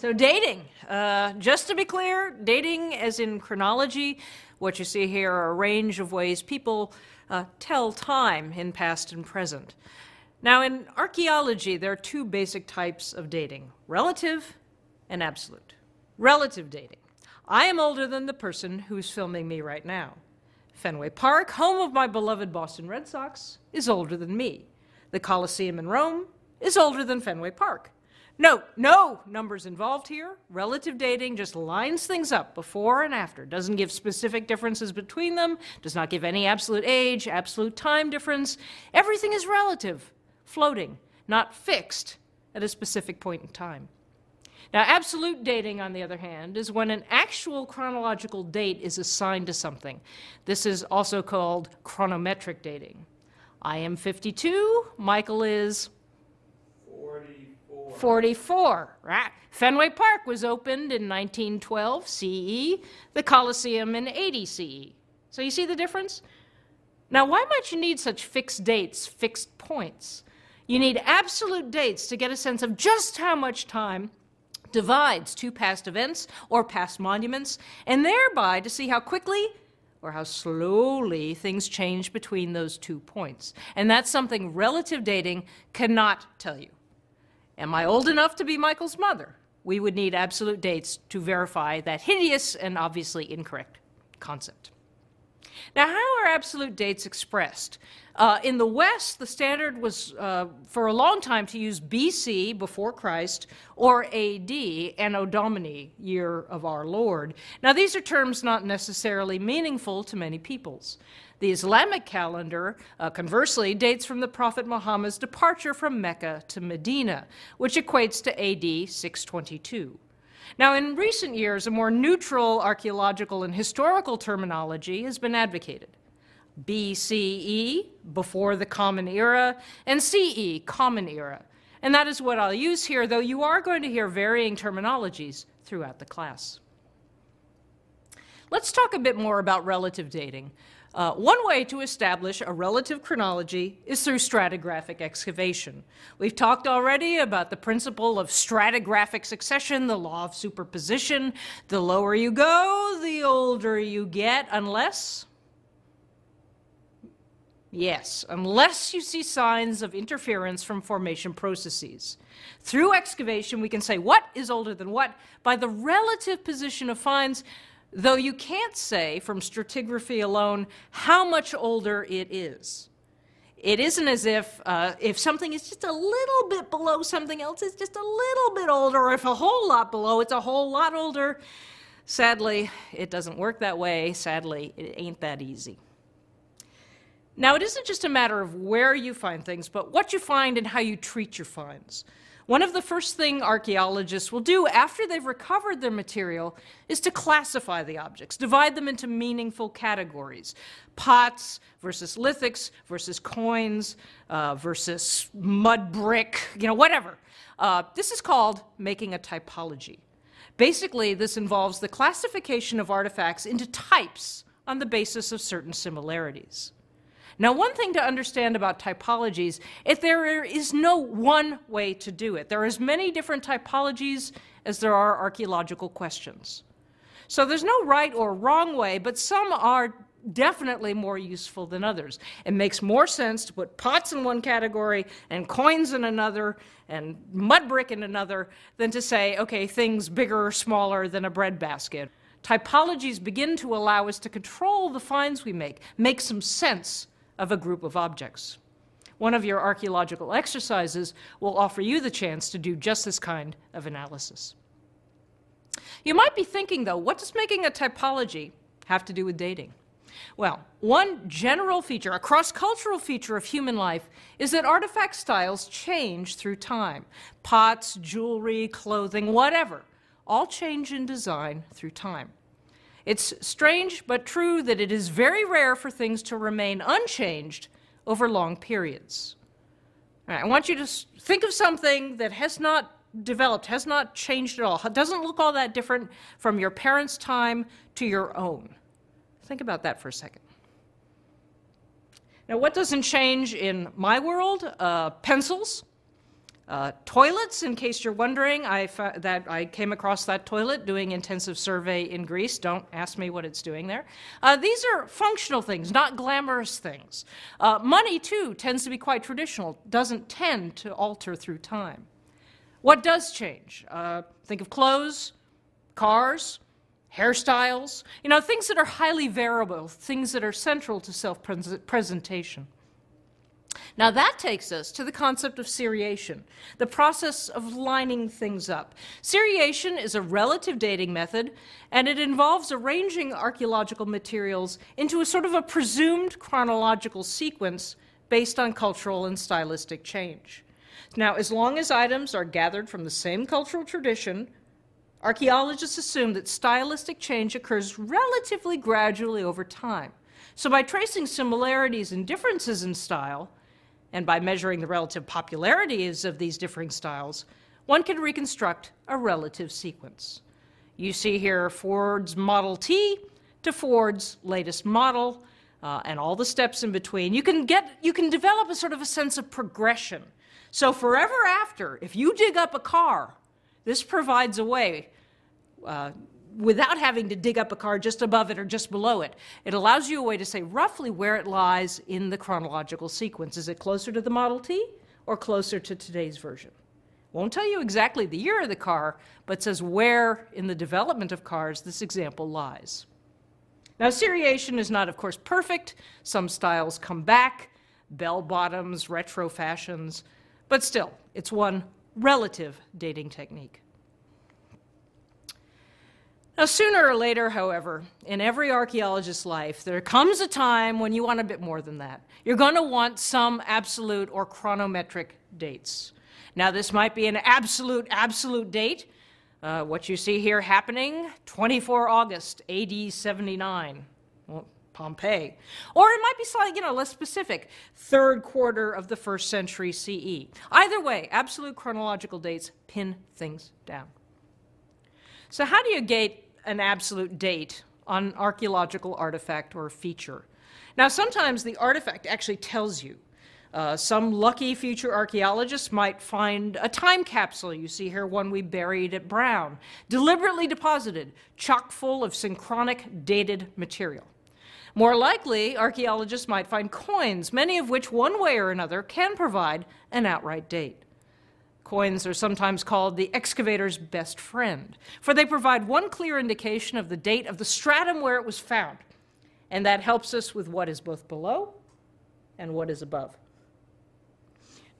So, dating. Uh, just to be clear, dating as in chronology, what you see here are a range of ways people uh, tell time in past and present. Now, in archaeology, there are two basic types of dating relative and absolute. Relative dating. I am older than the person who's filming me right now. Fenway Park, home of my beloved Boston Red Sox, is older than me. The Colosseum in Rome is older than Fenway Park. Note, no numbers involved here. Relative dating just lines things up before and after, doesn't give specific differences between them, does not give any absolute age, absolute time difference. Everything is relative, floating, not fixed at a specific point in time. Now, absolute dating, on the other hand, is when an actual chronological date is assigned to something. This is also called chronometric dating. I am 52, Michael is 44, right? Fenway Park was opened in 1912 CE, the Colosseum in 80 CE. So you see the difference? Now, why might you need such fixed dates, fixed points? You need absolute dates to get a sense of just how much time divides two past events or past monuments, and thereby to see how quickly or how slowly things change between those two points. And that's something relative dating cannot tell you. Am I old enough to be Michael's mother? We would need absolute dates to verify that hideous and obviously incorrect concept. Now, how are absolute dates expressed? Uh, in the West, the standard was uh, for a long time to use BC, before Christ, or AD, Anno Domini, year of our Lord. Now, these are terms not necessarily meaningful to many peoples. The Islamic calendar, uh, conversely, dates from the Prophet Muhammad's departure from Mecca to Medina, which equates to AD 622. Now, in recent years, a more neutral archaeological and historical terminology has been advocated. BCE, before the Common Era, and CE, Common Era. And that is what I'll use here, though you are going to hear varying terminologies throughout the class. Let's talk a bit more about relative dating. Uh, one way to establish a relative chronology is through stratigraphic excavation. We've talked already about the principle of stratigraphic succession, the law of superposition. The lower you go, the older you get, unless Yes, unless you see signs of interference from formation processes. Through excavation, we can say what is older than what by the relative position of finds though you can't say from stratigraphy alone how much older it is. It isn't as if uh, if something is just a little bit below something else, it's just a little bit older, or if a whole lot below, it's a whole lot older. Sadly, it doesn't work that way. Sadly, it ain't that easy. Now, it isn't just a matter of where you find things, but what you find and how you treat your finds. One of the first thing archaeologists will do after they've recovered their material is to classify the objects, divide them into meaningful categories. Pots versus lithics versus coins uh, versus mud brick, you know, whatever. Uh, this is called making a typology. Basically, this involves the classification of artifacts into types on the basis of certain similarities. Now, one thing to understand about typologies is there is no one way to do it. There are as many different typologies as there are archaeological questions. So there's no right or wrong way, but some are definitely more useful than others. It makes more sense to put pots in one category and coins in another and mud brick in another than to say, okay, things bigger or smaller than a breadbasket. Typologies begin to allow us to control the finds we make, make some sense of a group of objects. One of your archaeological exercises will offer you the chance to do just this kind of analysis. You might be thinking, though, what does making a typology have to do with dating? Well, one general feature, a cross cultural feature of human life, is that artifact styles change through time. Pots, jewelry, clothing, whatever, all change in design through time. It's strange but true that it is very rare for things to remain unchanged over long periods. I want you to think of something that has not developed, has not changed at all, doesn't look all that different from your parents' time to your own. Think about that for a second. Now, what doesn't change in my world? Uh, pencils. Uh, toilets, in case you're wondering, I that I came across that toilet doing intensive survey in Greece. Don't ask me what it's doing there. Uh, these are functional things, not glamorous things. Uh, money, too, tends to be quite traditional, doesn't tend to alter through time. What does change? Uh, think of clothes, cars, hairstyles, you know, things that are highly variable, things that are central to self-presentation. Now that takes us to the concept of seriation, the process of lining things up. Seriation is a relative dating method, and it involves arranging archaeological materials into a sort of a presumed chronological sequence based on cultural and stylistic change. Now, as long as items are gathered from the same cultural tradition, archaeologists assume that stylistic change occurs relatively gradually over time. So by tracing similarities and differences in style, and by measuring the relative popularities of these differing styles, one can reconstruct a relative sequence. You see here Ford's Model T to Ford's latest model, uh, and all the steps in between. You can get, you can develop a sort of a sense of progression. So forever after, if you dig up a car, this provides a way uh, without having to dig up a car just above it or just below it. It allows you a way to say roughly where it lies in the chronological sequence. Is it closer to the Model T or closer to today's version? Won't tell you exactly the year of the car, but says where in the development of cars this example lies. Now, seriation is not, of course, perfect. Some styles come back, bell bottoms, retro fashions, but still, it's one relative dating technique. Now, sooner or later, however, in every archaeologist's life, there comes a time when you want a bit more than that. You're going to want some absolute or chronometric dates. Now, this might be an absolute, absolute date. Uh, what you see here happening, 24 August, AD 79. Well, Pompeii. Or it might be slightly, you know, less specific, third quarter of the first century CE. Either way, absolute chronological dates pin things down. So how do you gate an absolute date on an archaeological artifact or feature. Now, sometimes the artifact actually tells you. Uh, some lucky future archaeologists might find a time capsule. You see here one we buried at Brown, deliberately deposited, chock full of synchronic dated material. More likely, archaeologists might find coins, many of which, one way or another, can provide an outright date. Coins are sometimes called the excavator's best friend, for they provide one clear indication of the date of the stratum where it was found, and that helps us with what is both below and what is above.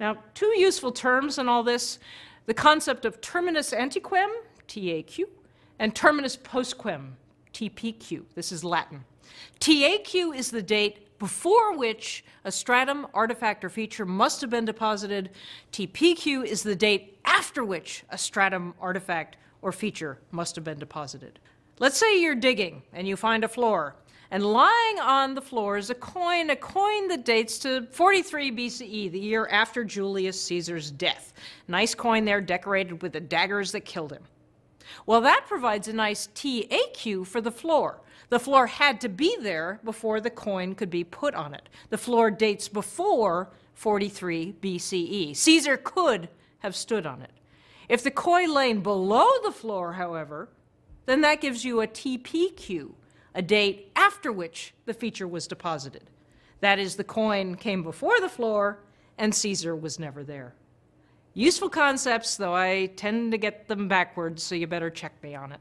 Now, two useful terms in all this the concept of terminus ante quem, TAQ, and terminus post quem, TPQ. This is Latin. TAQ is the date before which a stratum, artifact, or feature must have been deposited. TPQ is the date after which a stratum, artifact, or feature must have been deposited. Let's say you're digging and you find a floor, and lying on the floor is a coin, a coin that dates to 43 BCE, the year after Julius Caesar's death. Nice coin there, decorated with the daggers that killed him. Well, that provides a nice TAQ for the floor. The floor had to be there before the coin could be put on it. The floor dates before 43 BCE. Caesar could have stood on it. If the coin lay below the floor, however, then that gives you a TPQ, a date after which the feature was deposited. That is, the coin came before the floor and Caesar was never there. Useful concepts, though I tend to get them backwards, so you better check me on it.